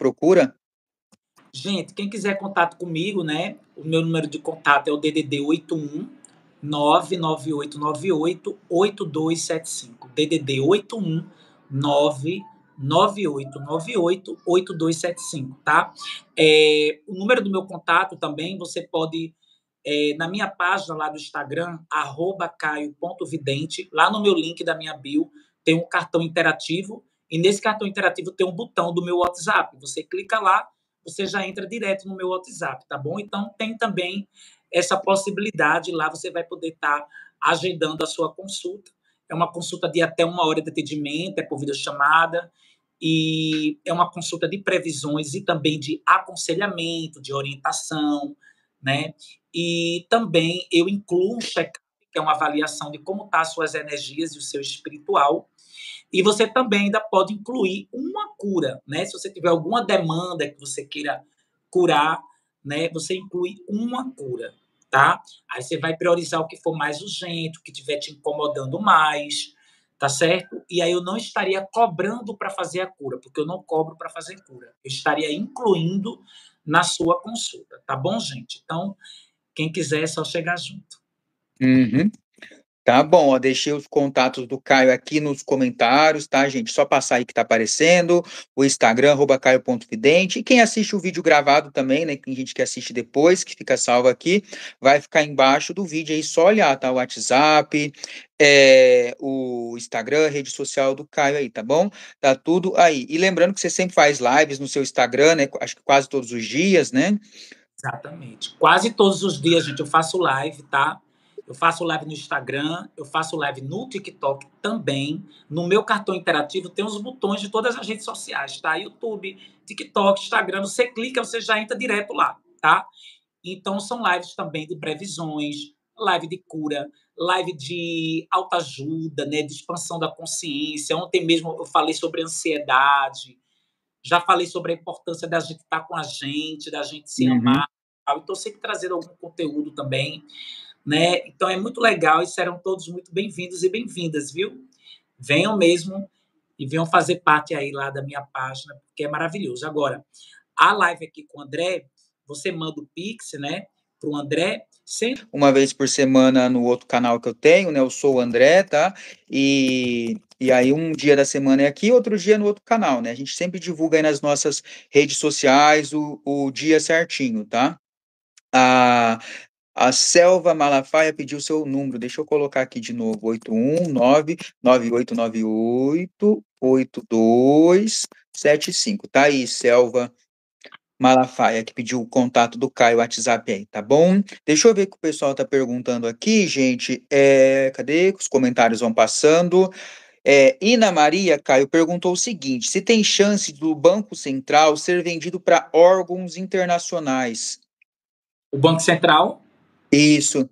procura? Gente, quem quiser contato comigo, né? O meu número de contato é o DDD 81 99898 8275. DDD 81 99898 8275, tá? É, o número do meu contato também você pode é, na minha página lá do Instagram, arroba caio.vidente, lá no meu link da minha bio, tem um cartão interativo, e nesse cartão interativo tem um botão do meu WhatsApp. Você clica lá, você já entra direto no meu WhatsApp, tá bom? Então tem também essa possibilidade, lá você vai poder estar tá agendando a sua consulta. É uma consulta de até uma hora de atendimento, é por videochamada, e é uma consulta de previsões e também de aconselhamento, de orientação, né? E também eu incluo um check que é uma avaliação de como estão tá as suas energias e o seu espiritual. E você também ainda pode incluir uma cura, né? Se você tiver alguma demanda que você queira curar, né? Você inclui uma cura, tá? Aí você vai priorizar o que for mais urgente, o que estiver te incomodando mais, tá certo? E aí eu não estaria cobrando para fazer a cura, porque eu não cobro para fazer cura. Eu estaria incluindo na sua consulta, tá bom, gente? Então, quem quiser é só chegar junto. Uhum. Tá bom, ó, deixei os contatos do Caio aqui nos comentários, tá, gente? Só passar aí que tá aparecendo, o Instagram, arroba caio.vidente, e quem assiste o vídeo gravado também, né, tem gente que assiste depois, que fica salvo aqui, vai ficar embaixo do vídeo aí, só olhar, tá, o WhatsApp, é, o Instagram, rede social do Caio aí, tá bom? Tá tudo aí. E lembrando que você sempre faz lives no seu Instagram, né, acho que quase todos os dias, né? Exatamente. Quase todos os dias, gente, eu faço live, tá? Eu faço live no Instagram, eu faço live no TikTok também. No meu cartão interativo tem os botões de todas as redes sociais, tá? YouTube, TikTok, Instagram. Você clica, você já entra direto lá, tá? Então são lives também de previsões, live de cura, live de autoajuda, né, de expansão da consciência. Ontem mesmo eu falei sobre ansiedade, já falei sobre a importância da gente estar com a gente, da gente se uhum. amar. Estou sempre trazendo algum conteúdo também, né? Então é muito legal e serão todos muito bem-vindos e bem-vindas, viu? Venham mesmo e venham fazer parte aí lá da minha página, porque é maravilhoso. Agora, a live aqui com o André, você manda o Pix, né? Para o André, sempre. Uma vez por semana no outro canal que eu tenho, né? Eu sou o André, tá? E e aí, um dia da semana é aqui, outro dia no outro canal, né? A gente sempre divulga aí nas nossas redes sociais o, o dia certinho, tá? A, a Selva Malafaia pediu seu número. Deixa eu colocar aqui de novo: 819-9898-8275. Tá aí, Selva Malafaia, que pediu o contato do Caio WhatsApp aí, tá bom? Deixa eu ver o que o pessoal tá perguntando aqui, gente. É, cadê? Os comentários vão passando. É, Ina Maria, Caio, perguntou o seguinte: se tem chance do Banco Central ser vendido para órgãos internacionais? O Banco Central? Isso.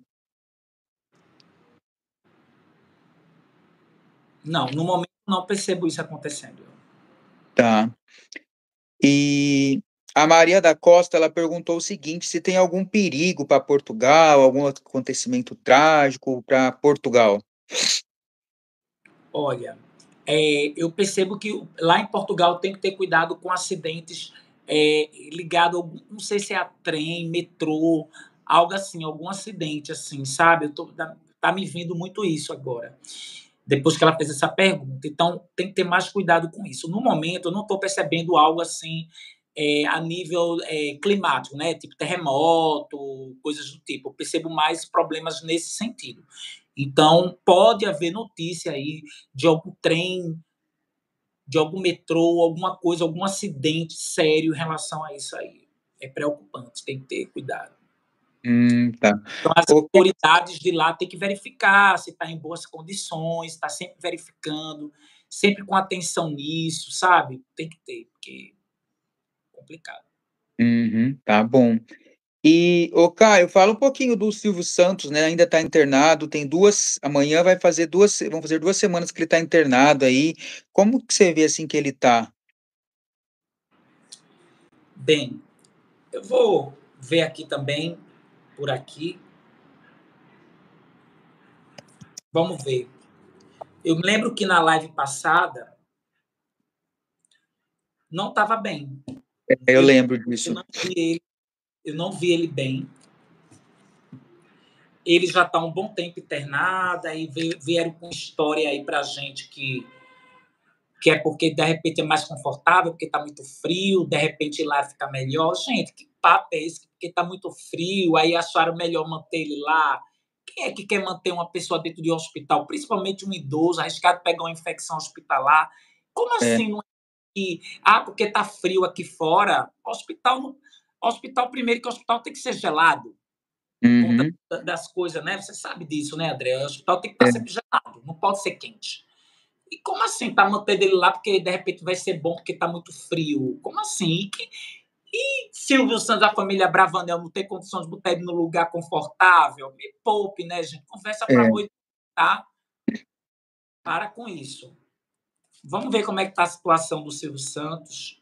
Não, no momento não percebo isso acontecendo. Tá. E a Maria da Costa, ela perguntou o seguinte, se tem algum perigo para Portugal, algum acontecimento trágico para Portugal? Olha, é, eu percebo que lá em Portugal tem que ter cuidado com acidentes é, ligados, não sei se é a trem, metrô, algo assim, algum acidente assim, sabe? Eu tô, tá, tá me vindo muito isso agora, depois que ela fez essa pergunta. Então, tem que ter mais cuidado com isso. No momento, eu não estou percebendo algo assim é, a nível é, climático, né? Tipo terremoto, coisas do tipo. Eu percebo mais problemas nesse sentido. Então, pode haver notícia aí de algum trem, de algum metrô, alguma coisa, algum acidente sério em relação a isso aí. É preocupante, tem que ter cuidado. Hum, tá. Então, as autoridades de lá têm que verificar se está em boas condições, está sempre verificando, sempre com atenção nisso, sabe? Tem que ter, porque é complicado. Uhum, tá bom. E, ô Caio, fala um pouquinho do Silvio Santos, né? Ainda está internado, tem duas. Amanhã vai fazer duas. Vão fazer duas semanas que ele está internado aí. Como que você vê assim que ele está? Bem, eu vou ver aqui também, por aqui. Vamos ver. Eu me lembro que na live passada não estava bem. É, eu lembro disso. Eu não vi ele, eu não vi ele bem. Ele já está um bom tempo internado, aí vieram com história aí para gente que que é porque de repente é mais confortável, porque está muito frio, de repente lá fica melhor. Gente, que papo é esse? Porque está muito frio, aí acharam melhor manter ele lá. Quem é que quer manter uma pessoa dentro de um hospital, principalmente um idoso, arriscado pegar uma infecção hospitalar? Como é. assim? Não é que, ah, porque está frio aqui fora. Hospital, hospital primeiro que o hospital tem que ser gelado. Uhum. Das coisas, né? Você sabe disso, né, André? O hospital tem que estar tá é. sempre gelado, não pode ser quente. E como assim tá mantendo ele lá porque de repente vai ser bom porque tá muito frio? Como assim? E, que, e Silvio Santos, a família Bravanel, não tem condições de botar ele no lugar confortável? Me poupe, né, gente? Conversa para é. muito, tá? Para com isso. Vamos ver como é que tá a situação do Silvio Santos.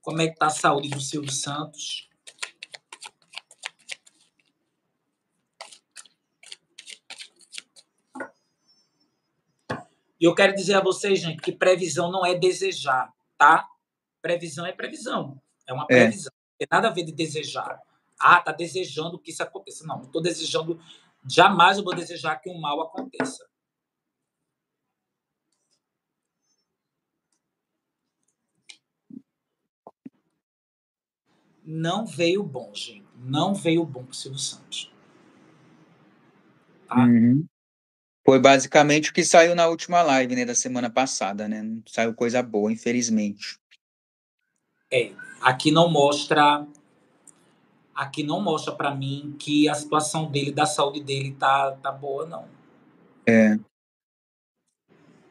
Como é que tá a saúde do Silvio Santos? E eu quero dizer a vocês, gente, que previsão não é desejar, tá? Previsão é previsão. É uma é. previsão. É. Não tem nada a ver de desejar. Ah, tá desejando que isso aconteça. Não, não estou desejando. Jamais eu vou desejar que um mal aconteça. Não veio bom, gente. Não veio bom para o Silvio Santos. Tá? Uhum. Foi basicamente o que saiu na última live, né, da semana passada, né? Não saiu coisa boa, infelizmente. É, aqui não mostra aqui não mostra para mim que a situação dele, da saúde dele tá tá boa não. É.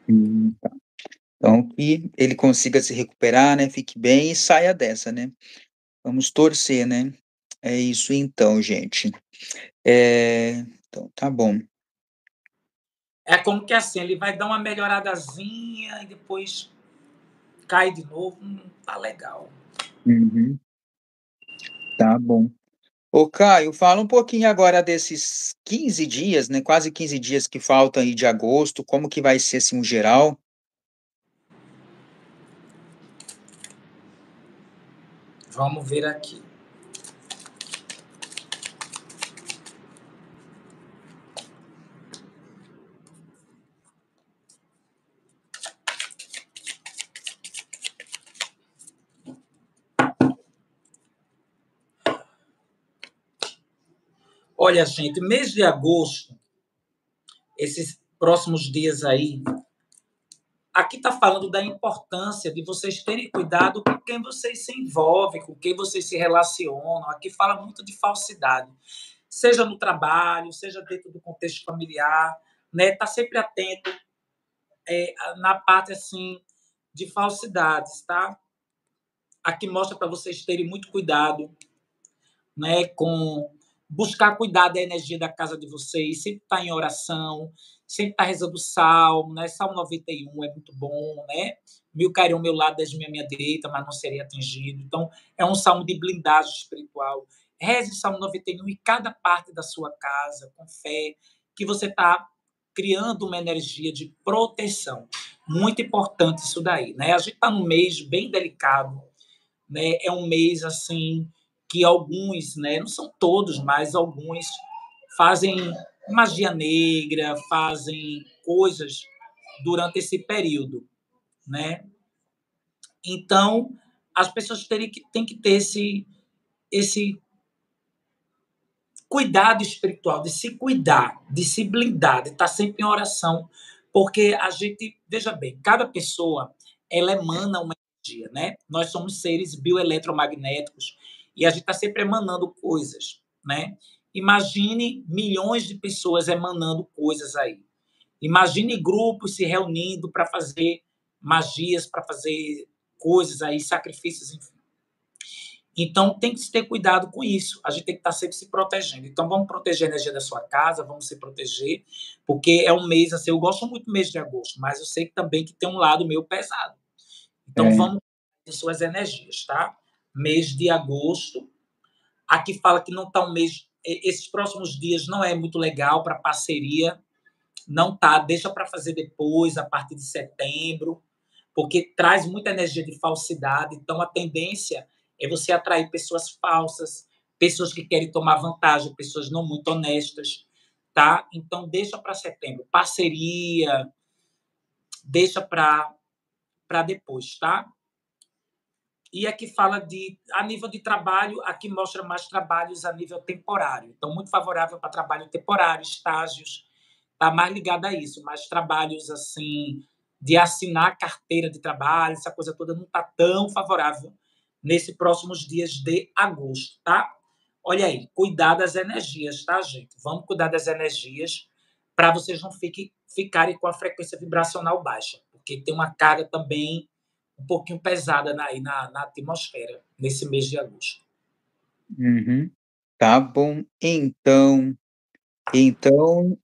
Hum, tá. Então que ele consiga se recuperar, né? Fique bem e saia dessa, né? Vamos torcer, né? É isso então, gente. É, então tá bom. É como que assim, ele vai dar uma melhoradazinha e depois cai de novo, não tá legal. Uhum. Tá bom. Ô, Caio, fala um pouquinho agora desses 15 dias, né? Quase 15 dias que faltam aí de agosto, como que vai ser assim, um geral? Vamos ver aqui. Olha, gente, mês de agosto, esses próximos dias aí, aqui está falando da importância de vocês terem cuidado com quem vocês se envolvem, com quem vocês se relacionam. Aqui fala muito de falsidade, seja no trabalho, seja dentro do contexto familiar, né? Tá sempre atento é, na parte assim de falsidades, tá? Aqui mostra para vocês terem muito cuidado, né, com buscar cuidar da energia da casa de vocês, sempre estar tá em oração, sempre estar tá rezando salmo, né? Salmo 91 é muito bom, né? Mil cairiam ao meu lado, dez minha minha direita, mas não seria atingido. Então, é um salmo de blindagem espiritual. Reze Salmo 91 em cada parte da sua casa, com fé, que você está criando uma energia de proteção. Muito importante isso daí, né? A gente está num mês bem delicado, né? É um mês, assim, que alguns, né, não são todos, mas alguns fazem magia negra, fazem coisas durante esse período, né? Então, as pessoas têm que, têm que ter esse, esse cuidado espiritual, de se cuidar, de se blindar, de estar sempre em oração, porque a gente, veja bem, cada pessoa, ela emana uma energia, né? Nós somos seres bioeletromagnéticos e a gente está sempre emanando coisas, né? Imagine milhões de pessoas emanando coisas aí. Imagine grupos se reunindo para fazer magias, para fazer coisas aí, sacrifícios, enfim. Então, tem que se ter cuidado com isso. A gente tem que estar tá sempre se protegendo. Então, vamos proteger a energia da sua casa, vamos se proteger, porque é um mês, assim, eu gosto muito do mês de agosto, mas eu sei que também que tem um lado meio pesado. Então, é. vamos suas energias, tá? Mês de agosto. Aqui fala que não está um mês. Esses próximos dias não é muito legal para parceria. Não tá, deixa para fazer depois, a partir de setembro. porque traz muita energia de falsidade. Então, a tendência é você atrair pessoas falsas, pessoas que querem tomar vantagem, pessoas não muito honestas, tá? Então, deixa para setembro. Parceria, deixa para depois, tá? E aqui fala de, a nível de trabalho, aqui mostra mais trabalhos a nível temporário. Então, muito favorável para trabalho temporário, estágios, tá mais ligado a isso, mas trabalhos assim, de assinar carteira de trabalho, essa coisa toda não está tão favorável nesses próximos dias de agosto, tá? Olha aí, cuidar das energias, tá, gente? Vamos cuidar das energias para vocês não fiquem, ficarem com a frequência vibracional baixa, porque tem uma carga também um pouquinho pesada na, na, na atmosfera nesse mês de agosto. Uhum. Tá bom. Então, então